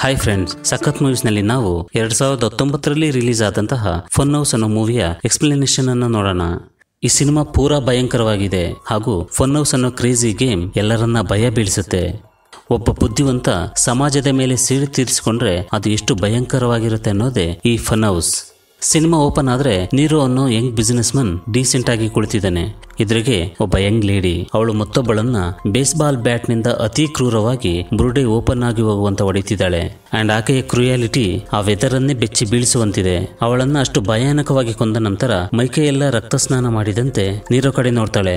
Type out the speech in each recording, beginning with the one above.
Hi friends ಸಖತ್ ಮೂವೀಸ್ನಲ್ಲಿ ನಾವು ಎರಡ್ ಸಾವಿರದ ಹತ್ತೊಂಬತ್ತರಲ್ಲಿ ರಿಲೀಸ್ ಆದಂತಹ ಫನ್ ಹೌಸ್ ಅನ್ನೋ ಮೂವಿಯ ಎಕ್ಸ್ಪ್ಲನೇಷನ್ ಅನ್ನು ನೋಡೋಣ. ಈ ಸಿನಿಮಾ ಪೂರಾ ಭಯಂಕರವಾಗಿದೆ ಹಾಗೂ ಫನ್ ಹೌಸ್ ಅನ್ನೋ ಕ್ರೇಜಿ ಗೇಮ್ ಎಲ್ಲರನ್ನ ಭಯ ಬೀಳಿಸುತ್ತೆ. ಒಬ್ಬ ಬುದ್ಧಿವಂತ ಸಮಾಜದ ಮೇಲೆ ಸಿಡಿ ತೀರಿಸಿಕೊಂಡ್ರೆ ಅದು ಎಷ್ಟು ಭಯಂಕರವಾಗಿರುತ್ತೆ ಅನ್ನೋದೇ ಈ ಫನ್ ಹೌಸ್ ಸಿನಿಮಾ ಓಪನ್ ಆದ್ರೆ ನೀರೋ ಅನ್ನೋ ಯಂಗ್ ಬಿಸಿನೆಸ್ ಮನ್ ಡೀಸೆಂಟ್ ಆಗಿ ಕುಳಿತಿದ್ದಾನೆ. ಇದ್ರಿಗೆ ಒಬ್ಬ ಯಂಗ್ ಲೇಡಿ ಅವಳು ಮತ್ತೊಬ್ಬಳನ್ನ ಬೇಸ್ಬಾಲ್ ಬ್ಯಾಟ್ನಿಂದ ಅತಿ ಕ್ರೂರವಾಗಿ ಬುರುಡೆ ಓಪನ್ ಆಗಿ ಹೋಗುವಂತ ಹೊಡಿತಿದ್ದಾಳೆ. ಅಂಡ್ ಆಕೆಯ ಕ್ರೂಯಾಲಿಟಿ ಆ ವೆದರನ್ನೇ ಬೆಚ್ಚಿ ಬೀಳಿಸುವಂತಿದೆ. ಅವಳನ್ನ ಅಷ್ಟು ಭಯಾನಕವಾಗಿ ಕೊಂದ ನಂತರ ಮೈಕೈಯೆಲ್ಲ ರಕ್ತ ಸ್ನಾನ ಮಾಡಿದಂತೆ ನೀರೋ ಕಡೆ ನೋಡ್ತಾಳೆ.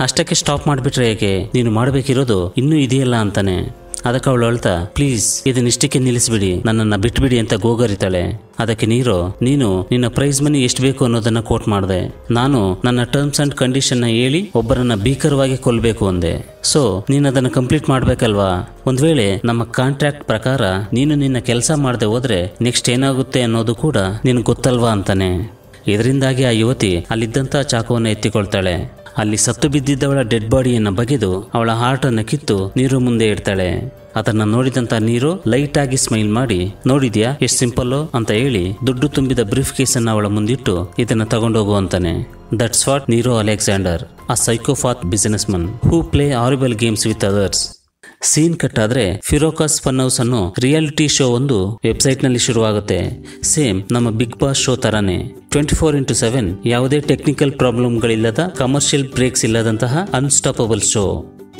ಅಷ್ಟಕ್ಕೆ ಸ್ಟಾಪ್ ಮಾಡಿಬಿಟ್ರೆ ಹೇಗೆ ನೀನು ಮಾಡಬೇಕಿರೋದು ಇನ್ನೂ ಇದೆಯಲ್ಲ ಅಂತಾನೆ. ಅದಕ್ಕೆ ಅವಳು ಹೇಳ್ತಾ, ಪ್ಲೀಸ್ ಇದನ್ನಿಷ್ಟಕ್ಕೆ ನಿಲ್ಲಿಸಿಬಿಡಿ. ನನ್ನನ್ನು ಬಿಟ್ಬಿಡಿ ಅಂತ ಗೋಗರಿತಾಳೆ. ಅದಕ್ಕೆ ನೀರು, ನೀನು ನಿನ್ನ ಪ್ರೈಸ್ ಮನಿ ಎಷ್ಟು ಬೇಕು ಅನ್ನೋದನ್ನ ಕೋಟ್ ಮಾಡಿದೆ. ನಾನು ನನ್ನ ಟರ್ಮ್ಸ್ ಅಂಡ್ ಕಂಡೀಷನ್ನ ಹೇಳಿ ಒಬ್ಬರನ್ನ ಭೀಕರವಾಗಿ ಕೊಲ್ಲಬೇಕು ಅಂದೆ. ಸೊ, ನೀನು ಅದನ್ನು ಕಂಪ್ಲೀಟ್ ಮಾಡ್ಬೇಕಲ್ವಾ? ಒಂದ್ ವೇಳೆ ನಮ್ಮ ಕಾಂಟ್ರಾಕ್ಟ್ ಪ್ರಕಾರ ನೀನು ನಿನ್ನ ಕೆಲಸ ಮಾಡದೆ ಹೋದ್ರೆ ನೆಕ್ಸ್ಟ್ ಏನಾಗುತ್ತೆ ಅನ್ನೋದು ಕೂಡ ನಿನಗೆ ಗೊತ್ತಲ್ವಾ ಅಂತಾನೆ. ಇದರಿಂದಾಗಿ ಆ ಯುವತಿ ಅಲ್ಲಿದ್ದಂಥ ಚಾಕುವನ್ನು ಎತ್ತಿಕೊಳ್ತಾಳೆ. ಅಲ್ಲಿ ಸತ್ತು ಬಿದ್ದಿದ್ದವಳ ಡೆಡ್ ಬಾಡಿಯನ್ನು ಬಗೆದು ಅವಳ ಹಾರ್ಟನ್ನು ಕಿತ್ತು ನೀರು ಮುಂದೆ ಇಡ್ತಾಳೆ. ಅದನ್ನ ನೋಡಿದಂತ ನೀರು ಲೈಟ್ ಆಗಿ ಸ್ಮೈಲ್ ಮಾಡಿ, ನೋಡಿದ್ಯಾ, ಎಷ್ಟು ಸಿಂಪಲ್ಲು ಅಂತ ಹೇಳಿ ದುಡ್ಡು ತುಂಬಿದ ಬ್ರೀಫ್ ಕೇಸ್ ಅನ್ನ ಅವಳ ಮುಂದಿಟ್ಟು ಇದನ್ನ ತಗೊಂಡೋಗು ಅಂತಾನೆ. That's what Nero Alexander a psychopath businessman who play horrible games with others scene cut ಆದ್ರೆ ಫಿರೋಕಾಸ್ ಫನ್ ಹೌಸ್ ಅನ್ನೋ ರಿಯಾಲಿಟಿ ಶೋ ಒಂದು ವೆಬ್ಸೈಟ್ನಲ್ಲಿ ಶುರುವಾಗುತ್ತೆ. ಸೇಮ್ ನಮ್ಮ ಬಿಗ್ ಬಾಸ್ ಶೋ ತರಾನೇ. ಟ್ವೆಂಟಿ ಫೋರ್ ಇಂಟು ಸೆವೆನ್ ಯಾವುದೇ ಟೆಕ್ನಿಕಲ್ ಪ್ರಾಬ್ಲಮ್ಗಳಿಲ್ಲದ ಕಮರ್ಷಿಯಲ್ ಬ್ರೇಕ್ಸ್ ಇಲ್ಲದಂತಹ ಅನ್ಸ್ಟಾಪಬಲ್ ಶೋ.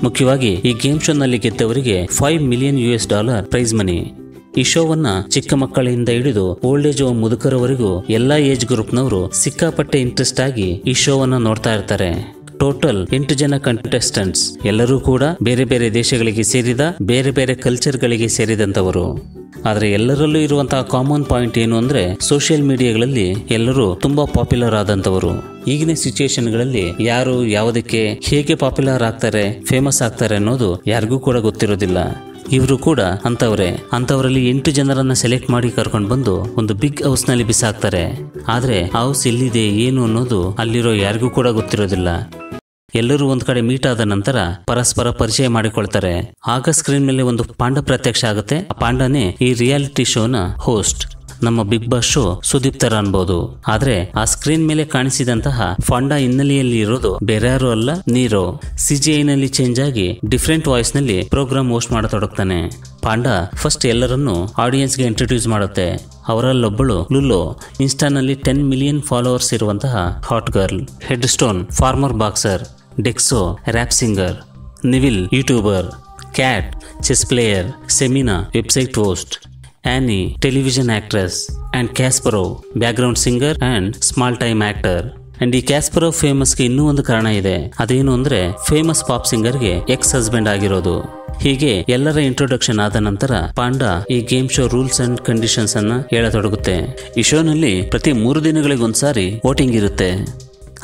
ಮುಖ್ಯವಾಗಿ ಈ ಗೇಮ್ ಶೋ ನಲ್ಲಿ ಗೆದ್ದವರಿಗೆ five million U S dollar prize money. ಈ ಶೋವನ್ನ ಚಿಕ್ಕ ಮಕ್ಕಳಿಂದ ಹಿಡಿದು ಓಲ್ಡ್ ಏಜ್ ಮುದುಕರವರೆಗೂ ಎಲ್ಲಾ ಏಜ್ ಗ್ರೂಪ್ನವರು ಸಿಕ್ಕಾಪಟ್ಟೆ ಇಂಟ್ರೆಸ್ಟ್ ಆಗಿ ಈ ಶೋವನ್ನ ನೋಡ್ತಾ ಇರ್ತಾರೆ. ಟೋಟಲ್ ಎಂಟು ಜನ ಕಂಟೆಸ್ಟೆಂಟ್ಸ್ ಎಲ್ಲರೂ ಕೂಡ ಬೇರೆ ಬೇರೆ ದೇಶಗಳಿಗೆ ಸೇರಿದ, ಬೇರೆ ಬೇರೆ ಕಲ್ಚರ್ಗಳಿಗೆ ಸೇರಿದಂತವರು ಆದರೆ ಎಲ್ಲರಲ್ಲೂ ಇರುವಂತಹ ಕಾಮನ್ ಪಾಯಿಂಟ್ ಏನು ಅಂದರೆ ಸೋಷಿಯಲ್ ಮೀಡಿಯಾಗಳಲ್ಲಿ ಎಲ್ಲರೂ ತುಂಬಾ ಪಾಪ್ಯುಲರ್ ಆದಂತವರು ಈಗಿನ ಸಿಚುಯೇಷನ್ಗಳಲ್ಲಿ ಯಾರು ಯಾವುದಕ್ಕೆ ಹೇಗೆ ಪಾಪ್ಯುಲರ್ ಆಗ್ತಾರೆ ಫೇಮಸ್ ಆಗ್ತಾರೆ ಅನ್ನೋದು ಯಾರಿಗೂ ಕೂಡ ಗೊತ್ತಿರೋದಿಲ್ಲ. ಇವರು ಕೂಡ ಅಂತವ್ರೆ ಅಂತವರಲ್ಲಿ ಎಂಟು ಜನರನ್ನ ಸೆಲೆಕ್ಟ್ ಮಾಡಿ ಕರ್ಕೊಂಡು ಬಂದು ಒಂದು ಬಿಗ್ ಹೌಸ್ನಲ್ಲಿ ಬಿಸಾಕ್ತಾರೆ. ಆದ್ರೆ ಹೌಸ್ ಎಲ್ಲಿದೆ, ಏನು ಅನ್ನೋದು ಅಲ್ಲಿರೋ ಯಾರಿಗೂ ಕೂಡ ಗೊತ್ತಿರೋದಿಲ್ಲ. ಎಲ್ಲರೂ ಒಂದು ಕಡೆ ಮೀಟ್ ಆದ ನಂತರ ಪರಸ್ಪರ ಪರಿಚಯ ಮಾಡಿಕೊಳ್ತಾರೆ. ಆಗ ಸ್ಕ್ರೀನ್ ಮೇಲೆ ಒಂದು ಪಾಂಡ ಪ್ರತ್ಯಕ್ಷ ಆಗುತ್ತೆ. ಆ ಪಾಂಡನೇ ಈ ರಿಯಾಲಿಟಿ ಶೋನ ಹೋಸ್ಟ್ ನಮ್ಮ ಬಿಗ್ ಬಾಸ್ ಶೋ ಸುದೀಪ್ ತರ ಅನ್ಬೋದು. ಆದ್ರೆ ಆ ಸ್ಕ್ರೀನ್ ಮೇಲೆ ಕಾಣಿಸಿದಂತಹ ಫಾಂಡ ಹಿನ್ನೆಲೆಯಲ್ಲಿ ಇರೋದು ಬೇರೆ ಯಾರು ಅಲ್ಲ ನೀರೋ ಸಿಜಿಐ ನಲ್ಲಿ ಚೇಂಜ್ ಆಗಿ ಡಿಫ್ರೆಂಟ್ ವಾಯ್ಸ್ನಲ್ಲಿ ಪ್ರೋಗ್ರಾಮ್ ಹೋಸ್ಟ್ ಮಾಡತೊಡಗ್ತಾನೆ. ಪಾಂಡ ಫಸ್ಟ್ ಎಲ್ಲರನ್ನು ಆಡಿಯನ್ಸ್ಗೆ ಇಂಟ್ರೊಡ್ಯೂಸ್ ಮಾಡುತ್ತೆ. ಅವರಲ್ಲೊಬ್ಬಳು ಲುಲ್ಲೋ ಇನ್ಸ್ಟಾನಲ್ಲಿ ಟೆನ್ ಮಿಲಿಯನ್ ಫಾಲೋವರ್ಸ್ ಇರುವಂತಹ hot girl Headstone former boxer ಡೆಕ್ಸೋ, rap singer, ನಿವಿಲ್, YouTuber, cat, chess player, ಸೆಮಿನಾ, website host Annie, television actress and ಕ್ಯಾಸ್ಪರೋ, background singer and small time actor and ಈ ಕ್ಯಾಸ್ಪರೋ ಫೇಮಸ್ಗೆ ಇನ್ನೂ ಒಂದು ಕಾರಣ ಇದೆ. ಅದೇನು ಅಂದ್ರೆ ಫೇಮಸ್ ಪಾಪ್ ಸಿಂಗರ್ಗೆ ಎಕ್ಸ್ ಹಸ್ಬೆಂಡ್ ಆಗಿರೋದು. ಹೀಗೆ ಎಲ್ಲರ ಇಂಟ್ರೊಡಕ್ಷನ್ ಆದ ನಂತರ ಪಾಂಡಾ ಈ game show rules and conditions ಅನ್ನ ಹೇಳತೊಡಗುತ್ತೆ. ಈ ಶೋನಲ್ಲಿ ಪ್ರತಿ ಮೂರು ದಿನಗಳಿಗೊಂದ್ಸಾರಿ ವೋಟಿಂಗ್ ಇರುತ್ತೆ.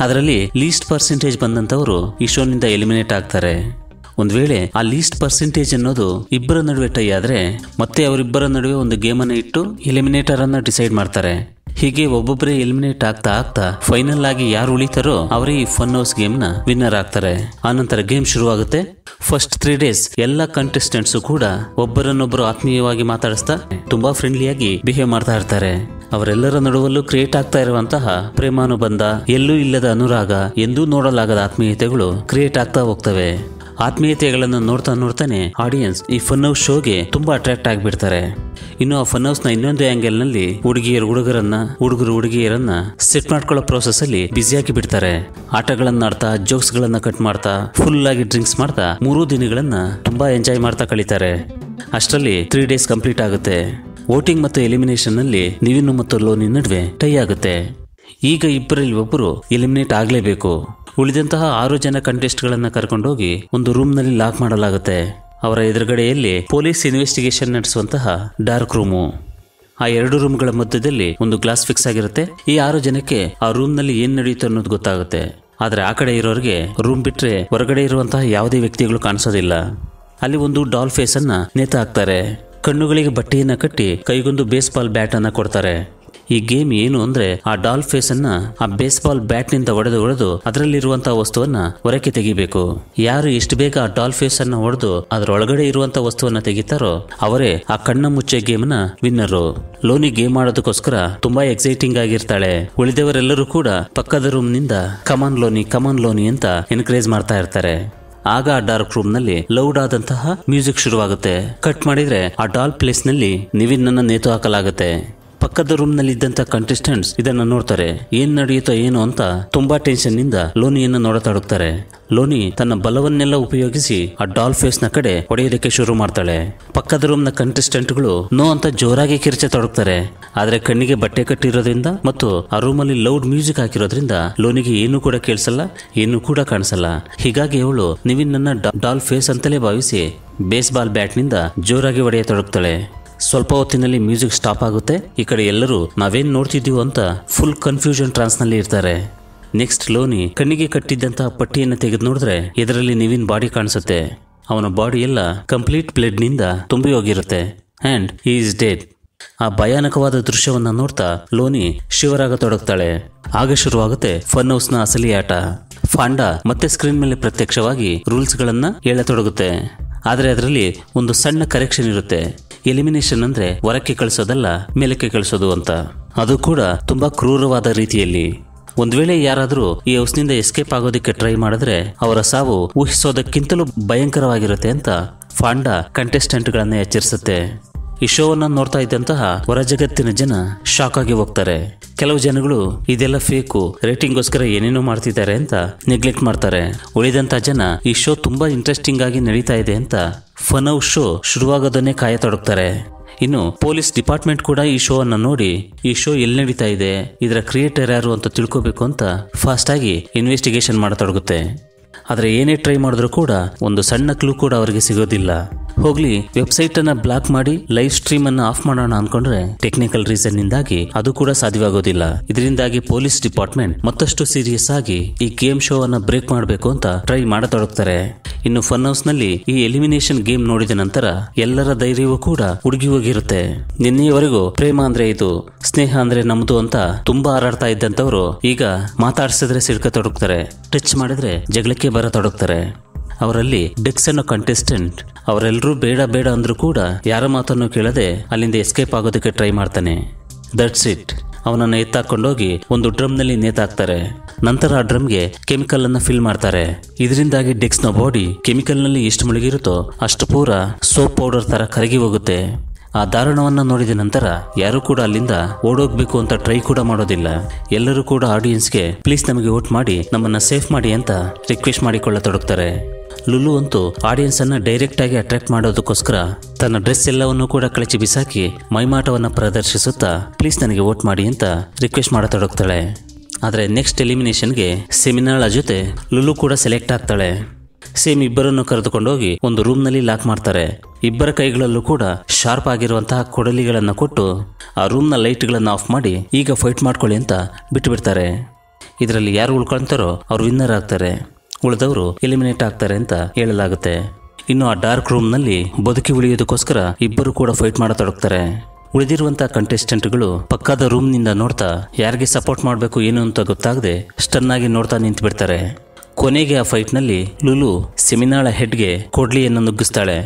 ಅದರಲ್ಲಿ ಲೀಸ್ಟ್ ಪರ್ಸೆಂಟೇಜ್ ಬಂದಂತವರು ಈ ಶೋನಿಂದ ಎಲಿಮಿನೇಟ್ ಆಗ್ತಾರೆ. ಒಂದು ವೇಳೆ ಆ ಲೀಸ್ಟ್ ಪರ್ಸೆಂಟೇಜ್ ಅನ್ನೋದು ಇಬ್ಬರ ನಡುವೆ ಟೈ ಆದರೆ ಮತ್ತೆ ಅವರಿಬ್ಬರ ನಡುವೆ ಒಂದು ಗೇಮನ್ನು ಇಟ್ಟು ಎಲಿಮಿನೇಟರನ್ನು ಡಿಸೈಡ್ ಮಾಡ್ತಾರೆ. ಹೀಗೆ ಒಬ್ಬೊಬ್ಬರೇ ಎಲಿಮಿನೇಟ್ ಆಗ್ತಾ ಆಗ್ತಾ ಫೈನಲ್ ಆಗಿ ಯಾರು ಉಳಿತಾರೋ ಅವರೇ ಈ ಫನ್ ಹೌಸ್ ಗೇಮ್ನ ವಿನ್ನರ್ ಆಗ್ತಾರೆ. ಆನಂತರ ಗೇಮ್ ಶುರುವಾಗುತ್ತೆ. ಫಸ್ಟ್ ತ್ರೀ ಡೇಸ್ ಎಲ್ಲ ಕಂಟೆಸ್ಟೆಂಟ್ಸ್ ಕೂಡ ಒಬ್ಬರನ್ನೊಬ್ಬರು ಆತ್ಮೀಯವಾಗಿ ಮಾತಾಡಿಸ್ತಾ ತುಂಬಾ ಫ್ರೆಂಡ್ಲಿಯಾಗಿ ಬಿಹೇವ್ ಮಾಡ್ತಾ ಇರ್ತಾರೆ. ಅವರೆಲ್ಲರ ನಡುವಲ್ಲೂ ಕ್ರಿಯೇಟ್ ಆಗ್ತಾ ಇರುವಂತಹ ಪ್ರೇಮಾನುಬಂಧ ಎಲ್ಲೂ ಇಲ್ಲದ ಅನುರಾಗ ಎಂದೂ ನೋಡಲಾಗದ ಆತ್ಮೀಯತೆಗಳು ಕ್ರಿಯೇಟ್ ಆಗ್ತಾ ಹೋಗ್ತವೆ. ಆತ್ಮೀಯತೆಗಳನ್ನು ನೋಡ್ತಾ ನೋಡ್ತಾನೆ ಆಡಿಯನ್ಸ್ ಈ ಫನ್ ಹೌಸ್ ಶೋಗೆ ತುಂಬಾ ಅಟ್ರಾಕ್ಟ್ ಆಗಿಬಿಡ್ತಾರೆ. ಇನ್ನು ಆ ಫನ್ ಹೌಸ್ನ ಇನ್ನೊಂದು ಆಂಗಲ್ನಲ್ಲಿ ಹುಡುಗಿಯರು ಹುಡುಗರನ್ನ, ಹುಡುಗರು ಹುಡುಗಿಯರನ್ನ ಸೆಟ್ ಮಾಡ್ಕೊಳ್ಳೋ ಪ್ರೋಸೆಸ್ ಅಲ್ಲಿ ಬ್ಯುಸಿಯಾಗಿ ಬಿಡ್ತಾರೆ. ಆಟಗಳನ್ನ ಆಡ್ತಾ ಜೋಕ್ಸ್ ಗಳನ್ನ ಕಟ್ ಮಾಡ್ತಾ ಫುಲ್ ಆಗಿ ಡ್ರಿಂಕ್ಸ್ ಮಾಡ್ತಾ ಮೂರು ದಿನಗಳನ್ನ ತುಂಬಾ ಎಂಜಾಯ್ ಮಾಡ್ತಾ ಕಳೀತಾರೆ. ಅಷ್ಟರಲ್ಲಿ ತ್ರೀ ಡೇಸ್ ಕಂಪ್ಲೀಟ್ ಆಗುತ್ತೆ. ವೋಟಿಂಗ್ ಮತ್ತು ಎಲಿಮಿನೇಷನ್ನಲ್ಲಿ ನಿವಿನು ಮತ್ತು ಲೋನಿ ನಡುವೆ ಟೈ ಆಗುತ್ತೆ. ಈಗ ಇಬ್ಬರಲ್ಲಿ ಒಬ್ಬರು ಎಲಿಮಿನೇಟ್ ಆಗಲೇಬೇಕು. ಉಳಿದಂತಹ ಆರು ಜನ ಕಂಟೆಸ್ಟ್ಗಳನ್ನ ಕರ್ಕೊಂಡೋಗಿ ಒಂದು ರೂಮ್ನಲ್ಲಿ ಲಾಕ್ ಮಾಡಲಾಗುತ್ತೆ. ಅವರ ಎದುರುಗಡೆಯಲ್ಲಿ ಪೊಲೀಸ್ ಇನ್ವೆಸ್ಟಿಗೇಷನ್ ನಡೆಸುವಂತಹ ಡಾರ್ಕ್ ರೂಮು. ಆ ಎರಡು ರೂಮ್ಗಳ ಮಧ್ಯದಲ್ಲಿ ಒಂದು ಗ್ಲಾಸ್ ಫಿಕ್ಸ್ ಆಗಿರುತ್ತೆ. ಈ ಆರು ಜನಕ್ಕೆ ಆ ರೂಮ್ನಲ್ಲಿ ಏನು ನಡೆಯುತ್ತೆ ಅನ್ನೋದು ಗೊತ್ತಾಗುತ್ತೆ. ಆದರೆ ಆ ಕಡೆ ಇರೋರಿಗೆ ರೂಮ್ ಬಿಟ್ರೆ ಹೊರಗಡೆ ಇರುವಂತಹ ಯಾವುದೇ ವ್ಯಕ್ತಿಗಳು ಕಾಣಿಸೋದಿಲ್ಲ. ಅಲ್ಲಿ ಒಂದು ಡಾಲ್ ಫೇಸನ್ನು ಅನ್ನ ನೇತು ಹಾಕ್ತಾರೆ ಕಣ್ಣುಗಳಿಗೆ ಬಟ್ಟೆಯನ್ನ ಕಟ್ಟಿ ಕೈಗೊಂದು ಬೇಸ್ಬಾಲ್ ಬ್ಯಾಟ್ ಅನ್ನ ಕೊಡ್ತಾರೆ. ಈ ಗೇಮ್ ಏನು ಅಂದ್ರೆ ಆ ಡಾಲ್ ಫೇಸ್ ಅನ್ನ ಆ ಬೇಸ್ಬಾಲ್ ಬ್ಯಾಟ್ನಿಂದ ಒಡೆದು ಹೊಡೆದು ಅದರಲ್ಲಿರುವಂತಹ ವಸ್ತುವನ್ನ ಹೊರಕ್ಕೆ ತೆಗಿಬೇಕು. ಯಾರು ಎಷ್ಟು ಬೇಗ ಆ ಡಾಲ್ ಫೇಸ್ ಅನ್ನ ಹೊಡೆದು ಅದರೊಳಗಡೆ ಇರುವಂತಹ ವಸ್ತುವನ್ನ ತೆಗಿತಾರೋ ಅವರೇ ಆ ಕಣ್ಣ ಮುಚ್ಚೆ ಗೇಮ್ನ ವಿನ್ನರು. ಲೋನಿ ಗೇಮ್ ಆಡೋದಕ್ಕೋಸ್ಕರ ತುಂಬಾ ಎಕ್ಸೈಟಿಂಗ್ ಆಗಿರ್ತಾಳೆ. ಉಳಿದವರೆಲ್ಲರೂ ಕೂಡ ಪಕ್ಕದ ರೂಮ್ನಿಂದ ಕಮಾನ್ ಲೋನಿ ಕಮಾನ್ ಲೋನಿ ಅಂತ ಎನ್ಕರೇಜ್ ಮಾಡ್ತಾ ಇರ್ತಾರೆ. ಆಗ ಆ ಡಾರ್ಕ್ ರೂಮ್ನಲ್ಲಿ ಲೌಡ್ ಆದಂತಹ ಮ್ಯೂಸಿಕ್ ಶುರುವಾಗುತ್ತೆ. ಕಟ್ ಮಾಡಿದ್ರೆ ಆ ಡಾಲ್ ಪ್ಲೇಸ್ನಲ್ಲಿ ನಿವಿನ್ ನೇತು ಹಾಕಲಾಗುತ್ತೆ. ಪಕ್ಕದ ರೂಮ್ನಲ್ಲಿ ಇದ್ದಂತ ಕಂಟೆಸ್ಟೆಂಟ್ಸ್ ಇದನ್ನ ನೋಡ್ತಾರೆ, ಏನ್ ನಡೆಯುತ್ತೋ ಏನು ಅಂತ ತುಂಬಾ ಟೆನ್ಷನ್ನಿಂದ ಲೋನಿಯನ್ನು ನೋಡತಾಡುತ್ತಾರೆ. ಲೋನಿ ತನ್ನ ಬಲವನ್ನೆಲ್ಲ ಉಪಯೋಗಿಸಿ ಆ ಡಾಲ್ ಫೇಸ್ನ ಕಡೆ ಹೊಡೆಯೋದಕ್ಕೆ ಶುರು ಮಾಡ್ತಾಳೆ. ಪಕ್ಕದ ರೂಮ್ನ ಕಂಟೆಸ್ಟೆಂಟ್ಗಳು ನೋ ಅಂತ ಜೋರಾಗಿ ಕಿರ್ಚೆ ತೊಡಗ್ತಾರೆ. ಆದ್ರೆ ಕಣ್ಣಿಗೆ ಬಟ್ಟೆ ಕಟ್ಟಿರೋದ್ರಿಂದ ಮತ್ತು ಆ ರೂಮಲ್ಲಿ ಲೌಡ್ ಮ್ಯೂಸಿಕ್ ಹಾಕಿರೋದ್ರಿಂದ ಲೋನಿಗೆ ಏನು ಕೂಡ ಕೇಳಿಸಲ್ಲ, ಏನು ಕೂಡ ಕಾಣಿಸಲ್ಲ. ಹೀಗಾಗಿ ಅವಳು ನಿವಿನ್ ನನ್ನ ಡಾಲ್ ಫೇಸ್ ಅಂತಲೇ ಭಾವಿಸಿ ಬೇಸ್ಬಾಲ್ ಬ್ಯಾಟ್ನಿಂದ ಜೋರಾಗಿ ಹೊಡೆಯತೊಡಗ್ತಾಳೆ ಸ್ವಲ್ಪ ಹೊತ್ತಿನಲ್ಲಿ ಮ್ಯೂಸಿಕ್ ಸ್ಟಾಪ್ ಆಗುತ್ತೆ. ಈ ಕಡೆ ಎಲ್ಲರೂ ನಾವೇನ್ ನೋಡ್ತಿದ್ದೀವೋ ಅಂತ ಫುಲ್ ಕನ್ಫ್ಯೂಷನ್ ಟ್ರಾನ್ಸ್ನಲ್ಲಿ ಇರ್ತಾರೆ. ನೆಕ್ಸ್ಟ್ ಲೋನಿ ಕಣ್ಣಿಗೆ ಕಟ್ಟಿದ್ದಂತಹ ಪಟ್ಟಿಯನ್ನು ತೆಗೆದು ನೋಡಿದ್ರೆ ಇದರಲ್ಲಿ ನಿವಿನ್ ಬಾಡಿ ಕಾಣಿಸುತ್ತೆ. ಅವನ ಬಾಡಿ ಎಲ್ಲ ಕಂಪ್ಲೀಟ್ ಬ್ಲಡ್ನಿಂದ ತುಂಬಿ ಹೋಗಿರುತ್ತೆ. ಅಂಡ್ ಈ ಇಸ್ ಡೆಡ್ ಆ ಭಯಾನಕವಾದ ದೃಶ್ಯವನ್ನ ನೋಡ್ತಾ ಲೋನಿ ಶಿವರಾಗತೊಡಗ್ತಾಳೆ ಆಗ ಶುರುವಾಗುತ್ತೆ ಫನ್ ಹೌಸ್ನ ಅಸಲಿ ಆಟ. ಫಾಂಡಾ ಮತ್ತೆ ಸ್ಕ್ರೀನ್ ಮೇಲೆ ಪ್ರತ್ಯಕ್ಷವಾಗಿ ರೂಲ್ಸ್ ಗಳನ್ನ ಹೇಳತೊಡಗುತ್ತೆ. ಆದರೆ ಅದರಲ್ಲಿ ಒಂದು ಸಣ್ಣ ಕರೆಕ್ಷನ್ ಇರುತ್ತೆ. ಎಲಿಮಿನೇಷನ್ ಅಂದ್ರೆ ಹೊರಕ್ಕೆ ಕಳಿಸೋದಲ್ಲ, ಮೇಲಕ್ಕೆ ಕಳಿಸೋದು ಅಂತ. ಅದು ಕೂಡ ತುಂಬಾ ಕ್ರೂರವಾದ ರೀತಿಯಲ್ಲಿ. ಒಂದ್ ವೇಳೆ ಯಾರಾದರೂ ಈ ಹೌಸ್ನಿಂದ ಎಸ್ಕೇಪ್ ಆಗೋದಕ್ಕೆ ಟ್ರೈ ಮಾಡಿದ್ರೆ ಅವರ ಸಾವು ಊಹಿಸೋದಕ್ಕಿಂತಲೂ ಭಯಂಕರವಾಗಿರುತ್ತೆ ಅಂತ ಫಾಂಡಾ ಕಂಟೆಸ್ಟೆಂಟ್ಗಳನ್ನ ಎಚ್ಚರಿಸುತ್ತೆ. ಈ ಶೋವನ್ನ ನೋಡ್ತಾ ಇದ್ದಂತಹ ಹೊರ ಜಗತ್ತಿನ ಜನ ಶಾಕ್ ಆಗಿ ಹೋಗ್ತಾರೆ. ಕೆಲವು ಜನಗಳು, ಇದೆಲ್ಲ ಫೇಕು ರೇಟಿಂಗ್ಗೋಸ್ಕರ ಏನೇನೋ ಮಾಡ್ತಿದ್ದಾರೆ ಅಂತ ನೆಗ್ಲೆಕ್ಟ್ ಮಾಡ್ತಾರೆ. ಉಳಿದಂತ ಜನ, ಈ ಶೋ ತುಂಬಾ ಇಂಟ್ರೆಸ್ಟಿಂಗ್ ಆಗಿ ನಡೀತಾ ಇದೆ ಅಂತ ಫನ್ ಔಸ್ ಶೋ ಶುರುವಾಗೋದನ್ನೇ ಕಾಯತೊಡಗ್ತಾರೆ ಇನ್ನು ಪೊಲೀಸ್ ಡಿಪಾರ್ಟ್ಮೆಂಟ್ ಕೂಡ ಈ ಶೋ ಅನ್ನ ನೋಡಿ, ಈ ಶೋ ಎಲ್ಲಿ ನಡೀತಾ ಇದೆ, ಇದರ ಕ್ರಿಯೇಟರ್ ಯಾರು ಅಂತ ತಿಳ್ಕೋಬೇಕು ಅಂತ ಫಾಸ್ಟ್ ಆಗಿ ಇನ್ವೆಸ್ಟಿಗೇಷನ್ ಮಾಡತೊಡಗುತ್ತೆ. ಆದ್ರೆ ಏನೇ ಟ್ರೈ ಮಾಡಿದ್ರು ಕೂಡ ಒಂದು ಸಣ್ಣ ಕ್ಲೂ ಕೂಡ ಅವರಿಗೆ ಸಿಗೋದಿಲ್ಲ. ಹೋಗ್ಲಿ ವೆಬ್ಸೈಟ್ ಅನ್ನ ಬ್ಲಾಕ್ ಮಾಡಿ ಲೈವ್ ಸ್ಟ್ರೀಮ್ ಅನ್ನ ಆಫ್ ಮಾಡೋಣ ಅನ್ಕೊಂಡ್ರೆ ಟೆಕ್ನಿಕಲ್ ರೀಸನ್ ನಿಂದಾಗಿ ಅದು ಕೂಡ ಸಾಧ್ಯವಾಗೋದಿಲ್ಲ. ಇದರಿಂದಾಗಿ ಪೊಲೀಸ್ ಡಿಪಾರ್ಟ್ಮೆಂಟ್ ಮತ್ತಷ್ಟು ಸೀರಿಯಸ್ ಆಗಿ ಈ ಗೇಮ್ ಶೋ ಅನ್ನ ಬ್ರೇಕ್ ಮಾಡಬೇಕು ಅಂತ ಟ್ರೈ ಮಾಡತೊಡಗ್ತಾರೆ. ಇನ್ನು ಫನ್ ಹೌಸ್ನಲ್ಲಿ ಈ ಎಲಿಮಿನೇಷನ್ ಗೇಮ್ ನೋಡಿದ ನಂತರ ಎಲ್ಲರ ಧೈರ್ಯವೂ ಕೂಡ ಹುಡುಗಿ ಹೋಗಿರುತ್ತೆ. ನಿನ್ನೆಯವರೆಗೂ ಪ್ರೇಮ ಅಂದ್ರೆ ಇದು, ಸ್ನೇಹ ಅಂದ್ರೆ ನಮ್ದು ಅಂತ ತುಂಬಾ ಹಾರಾಡ್ತಾ ಇದ್ದಂತವ್ರು ಈಗ ಮಾತಾಡ್ಸಿದ್ರೆ ಸಿಡ್ಕತೊಡಗ್ತಾರೆ. ಟಚ್ ಮಾಡಿದ್ರೆ ಜಗಳಕ್ಕೆ ಬರತೊಡಗ್ತಾರೆ ಅವರಲ್ಲಿ ಡಿಕ್ಸ್ ಅನ್ನೋ ಕಂಟೆಸ್ಟೆಂಟ್, ಅವರೆಲ್ಲರೂ ಬೇಡ ಬೇಡ ಅಂದರೂ ಕೂಡ ಯಾರ ಮಾತನ್ನು ಕೇಳದೆ ಅಲ್ಲಿಂದ ಎಸ್ಕೇಪ್ ಆಗೋದಕ್ಕೆ ಟ್ರೈ ಮಾಡ್ತಾನೆ. ದಟ್ಸ್ ಇಟ್ ಅವನನ್ನು ಎತ್ತಾಕೊಂಡೋಗಿ ಒಂದು ಡ್ರಮ್ನಲ್ಲಿ ನೇತಾಕ್ತಾರೆ. ನಂತರ ಆ ಡ್ರಮ್ಗೆ ಕೆಮಿಕಲ್ ಅನ್ನು ಫಿಲ್ ಮಾಡ್ತಾರೆ. ಇದರಿಂದಾಗಿ ಡಿಕ್ಸ್ನ ಬಾಡಿ ಕೆಮಿಕಲ್ನಲ್ಲಿ ಎಷ್ಟು ಮುಳುಗಿರುತ್ತೋ ಅಷ್ಟು ಪೂರ ಸೋಪ್ ಪೌಡರ್ ಥರ ಕರಗಿ ಹೋಗುತ್ತೆ. ಆ ದಾರುಣವನ್ನು ನೋಡಿದ ನಂತರ ಯಾರು ಕೂಡ ಅಲ್ಲಿಂದ ಓಡೋಗ್ಬೇಕು ಅಂತ ಟ್ರೈ ಕೂಡ ಮಾಡೋದಿಲ್ಲ. ಎಲ್ಲರೂ ಕೂಡ ಆಡಿಯನ್ಸ್ಗೆ, ಪ್ಲೀಸ್ ನಮಗೆ ವೋಟ್ ಮಾಡಿ, ನಮ್ಮನ್ನ ಸೇಫ್ ಮಾಡಿ ಅಂತ ರಿಕ್ವೆಸ್ಟ್ ಮಾಡಿಕೊಳ್ಳತೊಡಗ್ತಾರೆ. ಲುಲು ಅಂತೂ ಆಡಿಯನ್ಸ್ ಅನ್ನ ಡೈರೆಕ್ಟ್ ಆಗಿ ಅಟ್ರಾಕ್ಟ್ ಮಾಡೋದಕ್ಕೋಸ್ಕರ ತನ್ನ ಡ್ರೆಸ್ ಎಲ್ಲವನ್ನೂ ಕೂಡ ಕಳಚಿ ಬಿಸಾಕಿ ಮೈಮಾಟವನ್ನ ಪ್ರದರ್ಶಿಸುತ್ತಾ, ಪ್ಲೀಸ್ ನನಗೆ ವೋಟ್ ಮಾಡಿ ಅಂತ ರಿಕ್ವೆಸ್ಟ್ ಮಾಡತೊಡಗ್ತಾಳೆ. ಆದರೆ ನೆಕ್ಸ್ಟ್ ಎಲಿಮಿನೇಷನ್ಗೆ ಸೆಮಿನಾಳ ಜೊತೆ ಲುಲು ಕೂಡ ಸೆಲೆಕ್ಟ್ ಆಗ್ತಾಳೆ. ಸೇಮ್ ಇಬ್ಬರನ್ನು ಕರೆದುಕೊಂಡೋಗಿ ಒಂದು ರೂಮ್ನಲ್ಲಿ ಲಾಕ್ ಮಾಡ್ತಾರೆ. ಇಬ್ಬರ ಕೈಗಳಲ್ಲೂ ಕೂಡ ಶಾರ್ಪ್ ಆಗಿರುವಂತಹ ಕೊಡಲಿಗಳನ್ನು ಕೊಟ್ಟು ಆ ರೂಮ್ನ ಲೈಟ್ಗಳನ್ನು ಆಫ್ ಮಾಡಿ ಈಗ ಫೈಟ್ ಮಾಡ್ಕೊಳ್ಳಿ ಅಂತ ಬಿಟ್ಟುಬಿಡ್ತಾರೆ ಇದರಲ್ಲಿ ಯಾರು ಉಳ್ಕೊಳ್ತಾರೋ ಅವ್ರು ವಿನ್ನರ್ ಆಗ್ತಾರೆ. ಉಳಿದವರು ಎಲಿಮಿನೇಟ್ ಆಗ್ತಾರೆ ಅಂತ ಹೇಳಲಾಗುತ್ತೆ. ಇನ್ನು ಆ ಡಾರ್ಕ್ ರೂಮ್ನಲ್ಲಿ ಬದುಕಿ ಉಳಿಯೋದಕ್ಕೋಸ್ಕರ ಇಬ್ಬರು ಕೂಡ ಫೈಟ್ ಮಾಡತೊಡಗ್ತಾರೆ ಉಳಿದಿರುವಂತಹ ಕಂಟೆಸ್ಟೆಂಟ್ಗಳು ಪಕ್ಕದ ರೂಮ್ನಿಂದ ನೋಡ್ತಾ ಯಾರಿಗೆ ಸಪೋರ್ಟ್ ಮಾಡಬೇಕು ಏನು ಅಂತ ಗೊತ್ತಾಗದೆ ಸ್ಟನ್ನಾಗಿ ನೋಡ್ತಾ ನಿಂತು ಬಿಡ್ತಾರೆ ಕೊನೆಗೆ ಆ ಫೈಟ್ನಲ್ಲಿ ಲುಲು ಸೆಮಿನಾಳ ಹೆಡ್ಗೆ ಕೊಡ್ಲಿಯನ್ನು ನುಗ್ಗಿಸ್ತಾಳೆ.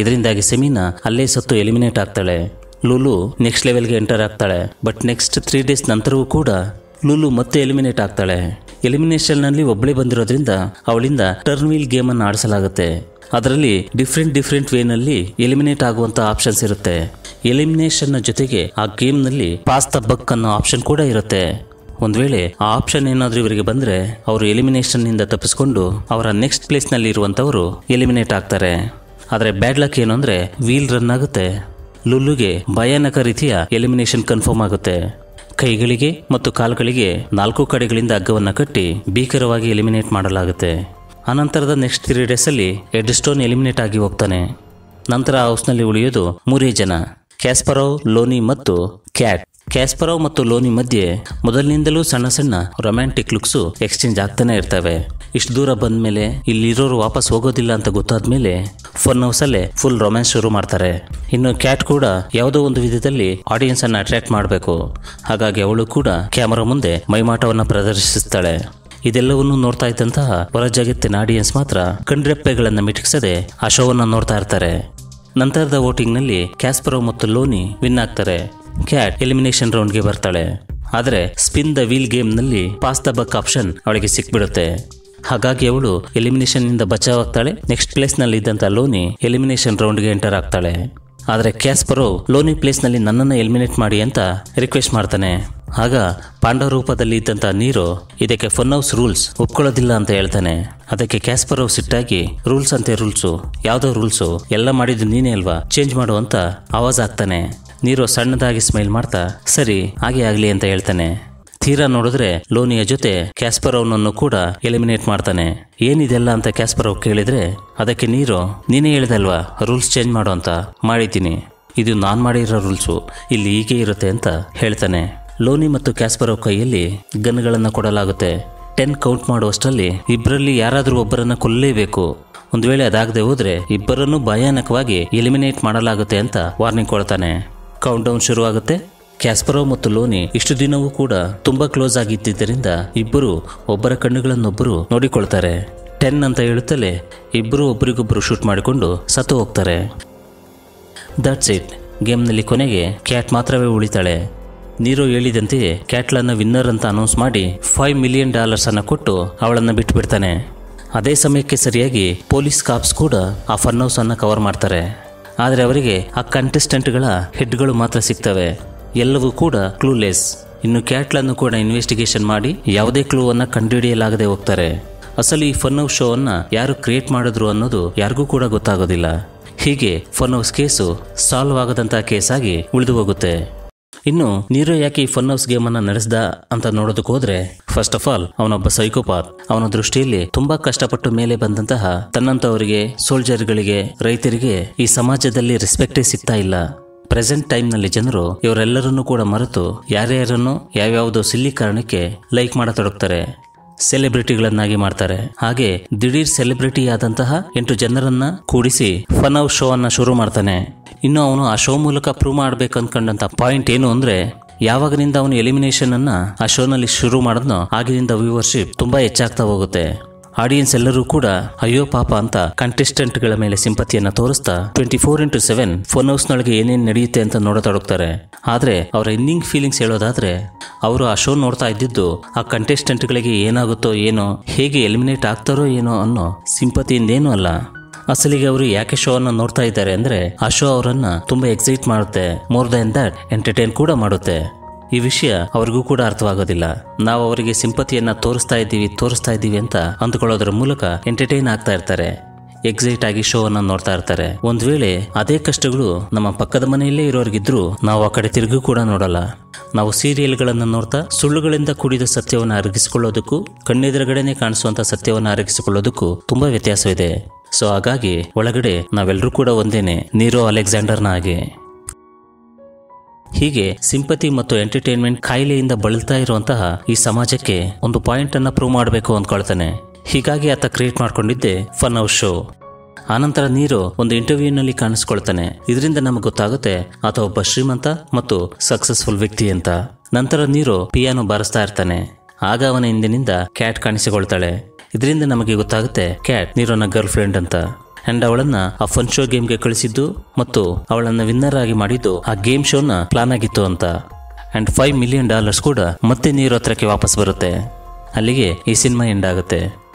ಇದರಿಂದಾಗಿ ಸೆಮಿನಾ ಅಲ್ಲೇ ಸತ್ತು ಎಲಿಮಿನೇಟ್ ಆಗ್ತಾಳೆ. ಲೂಲು ನೆಕ್ಸ್ಟ್ ಲೆವೆಲ್ಗೆ ಎಂಟರ್ ಆಗ್ತಾಳೆ. ಬಟ್ ನೆಕ್ಸ್ಟ್ ತ್ರೀ ಡೇಸ್ ನಂತರವೂ ಕೂಡ ಲೂಲು ಮತ್ತೆ ಎಲಿಮಿನೇಟ್ ಆಗ್ತಾಳೆ. ಎಲಿಮಿನೇಷನ್ನಲ್ಲಿ ಒಬ್ಬಳೇ ಬಂದಿರೋದ್ರಿಂದ ಅವಳಿಂದ ಟರ್ನ್ ವೀಲ್ ಗೇಮ್ ಅನ್ನು ಆಡಿಸಲಾಗುತ್ತೆ. ಅದರಲ್ಲಿ ಡಿಫ್ರೆಂಟ್ ಡಿಫ್ರೆಂಟ್ ವೇನಲ್ಲಿ ಎಲಿಮಿನೇಟ್ ಆಗುವಂತ ಆಪ್ಷನ್ಸ್ ಇರುತ್ತೆ. ಎಲಿಮಿನೇಷನ್ನ ಜೊತೆಗೆ ಆ ಗೇಮ್ನಲ್ಲಿ ಪಾಸ್ ದ ಬಕ್ ಅನ್ನೋ ಆಪ್ಷನ್ ಕೂಡ ಇರುತ್ತೆ. ಒಂದು ವೇಳೆ ಆ ಆಪ್ಷನ್ ಏನಾದರೂ ಇವರಿಗೆ ಬಂದರೆ, ಅವರು ಎಲಿಮಿನೇಷನ್ನಿಂದ ತಪ್ಪಿಸ್ಕೊಂಡು ಅವರ ನೆಕ್ಸ್ಟ್ ಪ್ಲೇಸ್ನಲ್ಲಿ ಇರುವಂತವರು ಎಲಿಮಿನೇಟ್ ಆಗ್ತಾರೆ. ಆದ್ರೆ ಬ್ಯಾಡ್ ಲಕ್ ಏನು ಅಂದರೆ ವೀಲ್ ರನ್ ಆಗುತ್ತೆ. ಲುಲ್ಲುಗೆ ಭಯಾನಕ ರೀತಿಯ ಎಲಿಮಿನೇಷನ್ ಕನ್ಫರ್ಮ್ ಆಗುತ್ತೆ. ಕೈಗಳಿಗೆ ಮತ್ತು ಕಾಲುಗಳಿಗೆ ನಾಲ್ಕು ಕಡೆಗಳಿಂದ ಹಗ್ಗವನ್ನು ಕಟ್ಟಿ ಭೀಕರವಾಗಿ ಎಲಿಮಿನೇಟ್ ಮಾಡಲಾಗುತ್ತೆ. ಅನಂತರದ ನೆಕ್ಸ್ಟ್ ತ್ರೀ ಡೇಸಲ್ಲಿ ಎಡ್ಸ್ಟೋನ್ ಎಲಿಮಿನೇಟ್ ಆಗಿ ಹೋಗ್ತಾನೆ. ನಂತರ ಹೌಸ್ನಲ್ಲಿ ಉಳಿಯೋದು ಮೂರೇ ಜನ. ಕ್ಯಾಸ್ಪರೋವ್ ಲೋನಿ ಮತ್ತು ಕ್ಯಾಟ್ ಕ್ಯಾಸ್ಪರೋವ್ ಮತ್ತು ಲೋನಿ ಮಧ್ಯೆ ಮೊದಲಿನಿಂದಲೂ ಸಣ್ಣ ಸಣ್ಣ ರೊಮ್ಯಾಂಟಿಕ್ ಲುಕ್ಸು ಎಕ್ಸ್ಚೇಂಜ್ ಆಗ್ತಾನೆ ಇರ್ತವೆ. ಇಷ್ಟು ದೂರ ಬಂದ ಮೇಲೆ ಇಲ್ಲಿರೋರು ವಾಪಸ್ ಹೋಗೋದಿಲ್ಲ ಅಂತ ಗೊತ್ತಾದ್ಮೇಲೆ ಫನ್ ಹೌಸ್ ಫುಲ್ ರೊಮ್ಯಾನ್ಸ್ ಶುರು ಮಾಡ್ತಾರೆ. ಇನ್ನು ಕ್ಯಾಟ್ ಕೂಡ ಯಾವುದೋ ಒಂದು ವಿಧದಲ್ಲಿ ಆಡಿಯನ್ಸ್ ಅನ್ನ ಅಟ್ರಾಕ್ಟ್ ಮಾಡಬೇಕು. ಹಾಗಾಗಿ ಅವಳು ಕೂಡ ಕ್ಯಾಮರಾ ಮುಂದೆ ಮೈಮಾಟವನ್ನು ಪ್ರದರ್ಶಿಸುತ್ತಾಳೆ ಇದೆಲ್ಲವನ್ನು ನೋಡ್ತಾ ಇದ್ದಂತಹ ಹೊರ ಜಗತ್ತಿನ ಆಡಿಯನ್ಸ್ ಮಾತ್ರ ಕಣ್ರೆಪ್ಪೆಗಳನ್ನು ಮಿಟುಕಿಸದೆ ಆ ಶೋವನ್ನು ನೋಡ್ತಾ ಇರ್ತಾರೆ. ನಂತರದ ವೋಟಿಂಗ್ನಲ್ಲಿ ಕ್ಯಾಸ್ಪರೋ ಮತ್ತು ಲೋನಿ ವಿನ್ ಆಗ್ತಾರೆ. ಕ್ಯಾಟ್ ಎಲಿಮಿನೇಷನ್ ರೌಂಡ್ಗೆ ಬರ್ತಾಳೆ. ಆದರೆ ಸ್ಪಿನ್ ದ ವೀಲ್ ಗೇಮ್ನಲ್ಲಿ ಪಾಸ್ ದ ಬಕ್ ಆಪ್ಷನ್ ಅವಳಿಗೆ ಸಿಕ್ಬಿಡುತ್ತೆ. ಹಾಗಾಗಿ ಅವಳು ಎಲಿಮಿನೇಷನ್ನಿಂದ ಬಚಾವ್ ಆಗ್ತಾಳೆ ನೆಕ್ಸ್ಟ್ ಪ್ಲೇಸ್ನಲ್ಲಿ ಇದ್ದಂತ ಲೋನಿ ಎಲಿಮಿನೇಷನ್ ರೌಂಡ್ಗೆ ಎಂಟರ್ ಆಗ್ತಾಳೆ. ಆದರೆ ಕ್ಯಾಸ್ಪರು, ಲೋನಿ ಪ್ಲೇಸ್ನಲ್ಲಿ ನನ್ನನ್ನು ಎಲಿಮಿನೇಟ್ ಮಾಡಿ ಅಂತ ರಿಕ್ವೆಸ್ಟ್ ಮಾಡ್ತಾನೆ. ಆಗ ಪಾಂಡವ ರೂಪದಲ್ಲಿ ಇದ್ದಂತ ನೀರು, ಇದಕ್ಕೆ ಫನ್ ಹೌಸ್ ರೂಲ್ಸ್ ಒಪ್ಕೊಳ್ಳೋದಿಲ್ಲ ಅಂತ ಹೇಳ್ತಾನೆ. ಅದಕ್ಕೆ ಕ್ಯಾಸ್ಪರೋ ಸಿಟ್ಟಾಗಿ ರೂಲ್ಸ್ ಅಂತೆ ರೂಲ್ಸು ಯಾವುದೋ ರೂಲ್ಸು ಎಲ್ಲ ಮಾಡಿದ್ದು ನೀನೇ ಅಲ್ವಾ? ಚೇಂಜ್ ಮಾಡು ಅಂತ ಆವಾಜ್ ಆಗ್ತಾನೆ ನೀರು ಸಣ್ಣದಾಗಿ ಸ್ಮೈಲ್ ಮಾಡ್ತಾ, ಸರಿ, ಹಾಗೆ ಆಗಲಿ ಅಂತ ಹೇಳ್ತಾನೆ. ತೀರಾ ನೋಡಿದ್ರೆ ಲೋನಿಯ ಜೊತೆ ಕ್ಯಾಸ್ಪರವ್ನನ್ನು ಕೂಡ ಎಲಿಮಿನೇಟ್ ಮಾಡ್ತಾನೆ. ಏನಿದೆಲ್ಲ ಅಂತ ಕ್ಯಾಸ್ಪರವ್ ಕೇಳಿದ್ರೆ, ಅದಕ್ಕೆ ನೀರು, ನೀನೇ ಹೇಳಿದಲ್ವಾ? ರೂಲ್ಸ್ ಚೇಂಜ್ ಮಾಡು ಅಂತ ಮಾಡಿದ್ದೀನಿ. ಇದು ನಾನು ಮಾಡಿರೋ ರೂಲ್ಸು, ಇಲ್ಲಿ ಹೀಗೆ ಇರುತ್ತೆ ಅಂತ ಹೇಳ್ತಾನೆ. ಲೋನಿ ಮತ್ತು ಕ್ಯಾಸ್ಪರವ್ ಕೈಯಲ್ಲಿ ಗನ್ಗಳನ್ನು ಕೊಡಲಾಗುತ್ತೆ. ಟೆನ್ ಕೌಂಟ್ ಮಾಡುವಷ್ಟರಲ್ಲಿ ಇಬ್ಬರಲ್ಲಿ ಯಾರಾದರೂ ಒಬ್ಬರನ್ನ ಕೊಲ್ಲಲೇಬೇಕು ಒಂದು ವೇಳೆ ಅದಾಗದೆ ಹೋದ್ರೆ ಇಬ್ಬರನ್ನು ಭಯಾನಕವಾಗಿ ಎಲಿಮಿನೇಟ್ ಮಾಡಲಾಗುತ್ತೆ ಅಂತ ವಾರ್ನಿಂಗ್ ಕೊಡ್ತಾನೆ. ಕೌಂಟ್ ಡೌನ್ ಶುರುವಾಗುತ್ತೆ. ಕ್ಯಾಸ್ಪರೋ ಮತ್ತು ಲೋನಿ ಇಷ್ಟು ದಿನವೂ ಕೂಡ ತುಂಬಾ ಕ್ಲೋಸ್ ಆಗಿದ್ದರಿಂದ ಇಬ್ಬರು ಒಬ್ಬರ ಕಣ್ಣುಗಳನ್ನೊಬ್ಬರು ನೋಡಿಕೊಳ್ತಾರೆ. ಟೆನ್ ಅಂತ ಹೇಳುತ್ತಲೇ ಇಬ್ಬರು ಒಬ್ಬರಿಗೊಬ್ಬರು ಶೂಟ್ ಮಾಡಿಕೊಂಡು ಸತ್ತು ಹೋಗ್ತಾರೆ. ದಟ್ಸ್ ಇಟ್ ಗೇಮ್ನಲ್ಲಿ ಕೊನೆಗೆ ಕ್ಯಾಟ್ ಮಾತ್ರವೇ ಉಳಿತಾಳೆ. ನೀರೋ ಹೇಳಿದಂತೆ ಕ್ಯಾಟ್ಲನ್ನ ವಿನ್ನರ್ ಅಂತ ಅನೌನ್ಸ್ ಮಾಡಿ ಫೈವ್ ಮಿಲಿಯನ್ ಡಾಲರ್ಸ್ ಅನ್ನು ಕೊಟ್ಟು ಅವಳನ್ನು ಬಿಟ್ಟು ಬಿಡ್ತಾನೆ ಅದೇ ಸಮಯಕ್ಕೆ ಸರಿಯಾಗಿ ಪೊಲೀಸ್ ಕಾಪ್ಸ್ ಕೂಡ ಆ ಫನ್ ಹೌಸ್ ಅನ್ನ ಕವರ್ ಮಾಡ್ತಾರೆ. ಆದರೆ ಅವರಿಗೆ ಆ ಕಂಟೆಸ್ಟೆಂಟ್ಗಳ ಹೆಡ್ಗಳು ಮಾತ್ರ ಸಿಗ್ತವೆ. ಎಲ್ಲವೂ ಕೂಡ ಕ್ಲೂಲೆಸ್ ಇನ್ನು ಕ್ಯಾಟ್ಲನ್ನು ಕೂಡ ಇನ್ವೆಸ್ಟಿಗೇಷನ್ ಮಾಡಿ ಯಾವುದೇ ಕ್ಲೂ ಅನ್ನ ಕಂಡುಹಿಡಿಯಲಾಗದೆ ಹೋಗ್ತಾರೆ. ಅಸಲು ಈ ಫನ್ ಹೌಸ್ ಶೋ ಅನ್ನ ಯಾರು ಕ್ರಿಯೇಟ್ ಮಾಡಿದ್ರು ಅನ್ನೋದು ಯಾರಿಗೂ ಕೂಡ ಗೊತ್ತಾಗೋದಿಲ್ಲ. ಹೀಗೆ ಫನ್ ಹೌಸ್ ಕೇಸು ಸಾಲ್ವ್ ಆಗದಂತ ಕೇಸಾಗಿ ಉಳಿದು ಹೋಗುತ್ತೆ. ಇನ್ನು ನೀರೋ ಯಾಕೆ ಈ ಫನ್ ಹೌಸ್ ಗೇಮ್ ಅನ್ನ ನಡೆಸ್ದ ಅಂತ ನೋಡೋದಕ್ಕೆ ಹೋದ್ರೆ ಫಸ್ಟ್ ಆಫ್ ಆಲ್ ಅವನೊಬ್ಬ ಸೈಕೋಪಾತ್ ಅವನ ದೃಷ್ಟಿಯಲ್ಲಿ ತುಂಬಾ ಕಷ್ಟಪಟ್ಟು ಮೇಲೆ ಬಂದಂತಹ ತನ್ನಂತವರಿಗೆ ಸೋಲ್ಜರ್ಗಳಿಗೆ ರೈತರಿಗೆ ಈ ಸಮಾಜದಲ್ಲಿ ರೆಸ್ಪೆಕ್ಟೇ ಸಿಗ್ತಾ ಇಲ್ಲ. ಪ್ರೆಸೆಂಟ್ ಟೈಮ್ನಲ್ಲಿ ಜನರು ಇವರೆಲ್ಲರನ್ನೂ ಕೂಡ ಮರೆತು ಯಾರ್ಯಾರನ್ನು ಯಾವ್ಯಾವುದೋ ಸಿಲ್ಲಿ ಕಾರಣಕ್ಕೆ ಲೈಕ್ ಮಾಡತೊಡಗ್ತಾರೆ ಸೆಲೆಬ್ರಿಟಿಗಳನ್ನಾಗಿ ಮಾಡ್ತಾರೆ. ಹಾಗೆ ದಿಢೀರ್ ಸೆಲೆಬ್ರಿಟಿ ಆದಂತಹ ಎಂಟು ಜನರನ್ನ ಕೂಡಿಸಿ ಫನ್ ಹೌಸ್ ಶೋ ಅನ್ನ ಶುರು ಮಾಡ್ತಾನೆ. ಇನ್ನು ಅವನು ಆ ಶೋ ಮೂಲಕ ಪ್ರೂವ್ ಮಾಡ್ಬೇಕು ಅನ್ಕೊಂಡಂತ ಪಾಯಿಂಟ್ ಏನು ಅಂದ್ರೆ ಯಾವಾಗಿನಿಂದ ಅವನು ಎಲಿಮಿನೇಷನ್ ಅನ್ನ ಆ ಶೋನಲ್ಲಿ ಶುರು ಮಾಡಿದ್ನೋ ಆಗಿನಿಂದ ವ್ಯೂವರ್ಶಿಪ್ ತುಂಬಾ ಹೆಚ್ಚಾಗ್ತಾ ಹೋಗುತ್ತೆ. ಆಡಿಯನ್ಸ್ ಎಲ್ಲರೂ ಕೂಡ, ಅಯ್ಯೋ ಪಾಪ ಅಂತ ಕಂಟೆಸ್ಟೆಂಟ್ಗಳ ಮೇಲೆ ಸಿಂಪತಿಯನ್ನು ತೋರಿಸ್ತಾ twenty four into seven phone ಹೌಸ್ನೊಳಗೆ ಏನೇನು ನಡೆಯುತ್ತೆ ಅಂತ ನೋಡತೊಡಗ್ತಾರೆ. ಆದರೆ, ಅವರ ಇನ್ನಿಂಗ್ ಫೀಲಿಂಗ್ಸ್ ಹೇಳೋದಾದ್ರೆ, ಅವರು ಆ ಶೋ ನೋಡ್ತಾ ಇದ್ದಿದ್ದು, ಆ ಕಂಟೆಸ್ಟೆಂಟ್ಗಳಿಗೆ ಏನಾಗುತ್ತೋ ಏನೋ, ಹೇಗೆ ಎಲಿಮಿನೇಟ್ ಆಗ್ತಾರೋ ಏನೋ ಅನ್ನೋ ಸಿಂಪತಿಯಿಂದೇನೂ ಅಲ್ಲ. ಅಸಲಿಗೆ ಅವರು ಯಾಕೆ ಶೋ ಅನ್ನು ನೋಡ್ತಾ ಇದ್ದಾರೆ ಅಂದ್ರೆ, ಆ ಶೋ ಅವರನ್ನು ತುಂಬಾ ಎಕ್ಸೈಟ್ ಮಾಡುತ್ತೆ. ಮೋರ್ ದನ್ ದಟ್ ಎಂಟರ್ಟೈನ್ ಕೂಡ ಮಾಡುತ್ತೆ. ಈ ವಿಷಯ ಅವರಿಗೂ ಕೂಡ ಅರ್ಥವಾಗೋದಿಲ್ಲ. ನಾವು ಅವರಿಗೆ ಸಿಂಪತಿಯನ್ನ ತೋರಿಸ್ತಾ ಇದ್ದೀವಿ ತೋರಿಸ್ತಾ ಇದ್ದೀವಿ ಅಂತ ಅಂದುಕೊಳ್ಳೋದ್ರ ಮೂಲಕ ಎಂಟರ್ಟೈನ್ ಆಗ್ತಾ ಇರ್ತಾರೆ. ಎಕ್ಸೈಟ್ ಆಗಿ ಶೋ ಅನ್ನ ನೋಡ್ತಾ ಇರ್ತಾರೆ. ಒಂದ್ ವೇಳೆ ಅದೇ ಕಷ್ಟಗಳು ನಮ್ಮ ಪಕ್ಕದ ಮನೆಯಲ್ಲೇ ಇರೋರಿಗಿದ್ರು ನಾವು ಆ ಕಡೆ ತಿರುಗೂ ಕೂಡ ನೋಡಲ್ಲ. ನಾವು ಸೀರಿಯಲ್ಗಳನ್ನು ನೋಡ್ತಾ ಸುಳ್ಳುಗಳಿಂದ ಕೂಡಿದ ಸತ್ಯವನ್ನು ಅರಗಿಸಿಕೊಳ್ಳೋದಕ್ಕೂ, ಕಣ್ಣೆದುರುಗಡೆನೆ ಕಾಣಿಸುವಂತ ಸತ್ಯವನ್ನು ಅರಗಿಸಿಕೊಳ್ಳೋದಕ್ಕೂ ತುಂಬಾ ವ್ಯತ್ಯಾಸವಿದೆ. ಸೊ ಹಾಗಾಗಿ ಒಳಗಡೆ ನಾವೆಲ್ಲರೂ ಕೂಡ ಒಂದೇನೆ ನೀರೋ ಅಲೆಕ್ಸಾಂಡರ್ನ ಹಾಗೆ. ಹೀಗೆ ಸಿಂಪತಿ ಮತ್ತು ಎಂಟರ್ಟೈನ್ಮೆಂಟ್ ಕಾಯಿಲೆಯಿಂದ ಬಳಲ್ತಾ ಇರುವಂತಹ ಈ ಸಮಾಜಕ್ಕೆ ಒಂದು ಪಾಯಿಂಟ್ ಅನ್ನ ಪ್ರೂವ್ ಮಾಡಬೇಕು ಅಂದ್ಕೊಳ್ತಾನೆ. ಹೀಗಾಗಿ ಆತ ಕ್ರಿಯೇಟ್ ಮಾಡ್ಕೊಂಡಿದ್ದೆ ಫನ್ ಹೌಸ್ ಶೋ. ಆನಂತರ ನೀರು ಒಂದು ಇಂಟರ್ವ್ಯೂನಲ್ಲಿ ಕಾಣಿಸ್ಕೊಳ್ತಾನೆ. ಇದರಿಂದ ನಮಗೆ ಗೊತ್ತಾಗುತ್ತೆ ಆತ ಒಬ್ಬ ಶ್ರೀಮಂತ ಮತ್ತು ಸಕ್ಸಸ್ಫುಲ್ ವ್ಯಕ್ತಿ ಅಂತ. ನಂತರ ನೀರು ಪಿಯಾನೋ ಬಾರಿಸ್ತಾ ಇರ್ತಾನೆ. ಆಗ ಅವನ ಹಿಂದಿನಿಂದ ಕ್ಯಾಟ್ ಕಾಣಿಸಿಕೊಳ್ತಾಳೆ. ಇದರಿಂದ ನಮಗೆ ಗೊತ್ತಾಗುತ್ತೆ ಕ್ಯಾಟ್ ನೀರೋನ ಗರ್ಲ್ ಫ್ರೆಂಡ್ ಅಂತ. ಅಂಡ್ ಅವಳನ್ನ ಆ ಫನ್ ಶೋ ಗೇಮ್ಗೆ ಕಳಿಸಿದ್ದು ಮತ್ತು ಅವಳನ್ನ ವಿನ್ನರ್ ಆಗಿ ಮಾಡಿದ್ದು ಆ ಗೇಮ್ ಶೋನ ಪ್ಲಾನ್ ಆಗಿತ್ತು ಅಂತ. ಅಂಡ್ ಫೈವ್ ಮಿಲಿಯನ್ ಡಾಲರ್ಸ್ ಕೂಡ ಮತ್ತೆ ನೀರು ಹತ್ರಕ್ಕೆ ವಾಪಸ್ ಬರುತ್ತೆ. ಅಲ್ಲಿಗೆ ಈ ಸಿನಿಮಾ ಎಂಡ್ ಆಗುತ್ತೆ.